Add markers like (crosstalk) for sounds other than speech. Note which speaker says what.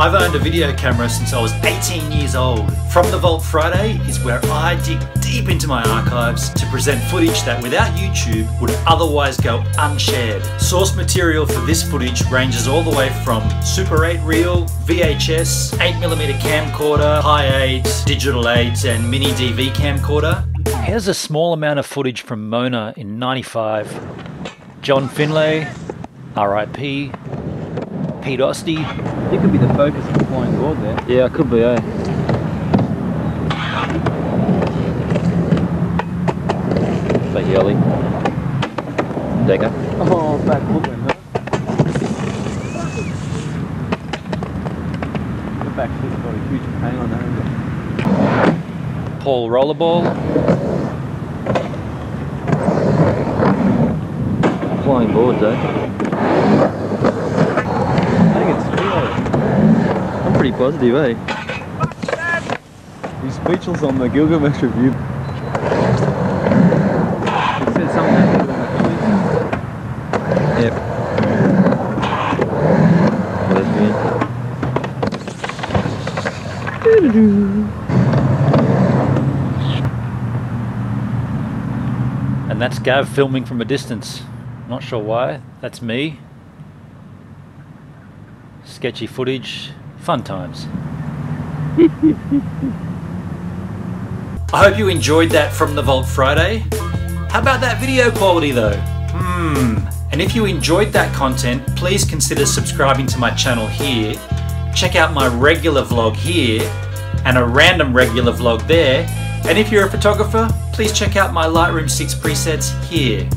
Speaker 1: I've owned a video camera since I was 18 years old. From the Vault Friday is where I dig deep into my archives to present footage that without YouTube would otherwise go unshared. Source material for this footage ranges all the way from Super 8 reel, VHS, 8mm camcorder, Hi-8, Digital 8 and Mini DV camcorder. Here's a small amount of footage from Mona in 95. John Findlay, RIP, Pete Osty.
Speaker 2: You could be the focus of the flying board there.
Speaker 3: Yeah, it could be, eh? Thank you, Ollie. Decker.
Speaker 2: Oh, back Brooklyn, huh? The back foot's got a huge pain on that.
Speaker 1: Paul Rollerball,
Speaker 3: Flying boards, eh? Pretty positive, eh?
Speaker 2: He's speechless on the Gilgamesh review. It said something happened.
Speaker 3: Yep.
Speaker 1: And that's Gav filming from a distance. Not sure why. That's me. Sketchy footage, fun times. (laughs) I hope you enjoyed that from the Vault Friday. How about that video quality though? Hmm. And if you enjoyed that content, please consider subscribing to my channel here. Check out my regular vlog here and a random regular vlog there. And if you're a photographer, please check out my Lightroom 6 presets here.